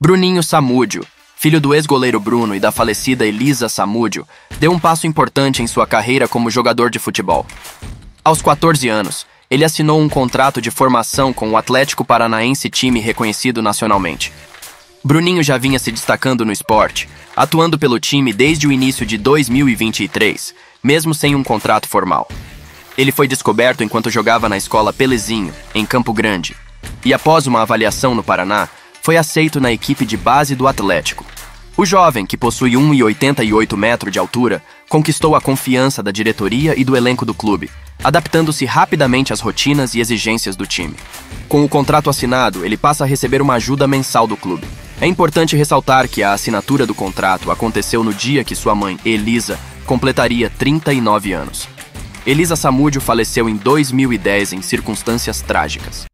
Bruninho Samúdio, filho do ex-goleiro Bruno e da falecida Elisa Samúdio, deu um passo importante em sua carreira como jogador de futebol. Aos 14 anos, ele assinou um contrato de formação com o Atlético Paranaense, time reconhecido nacionalmente. Bruninho já vinha se destacando no esporte, atuando pelo time desde o início de 2023, mesmo sem um contrato formal. Ele foi descoberto enquanto jogava na escola Pelezinho, em Campo Grande, e após uma avaliação no Paraná, foi aceito na equipe de base do Atlético. O jovem, que possui 1,88 metros de altura, conquistou a confiança da diretoria e do elenco do clube, adaptando-se rapidamente às rotinas e exigências do time. Com o contrato assinado, ele passa a receber uma ajuda mensal do clube. É importante ressaltar que a assinatura do contrato aconteceu no dia que sua mãe, Elisa, completaria 39 anos. Elisa Samúdio faleceu em 2010 em circunstâncias trágicas.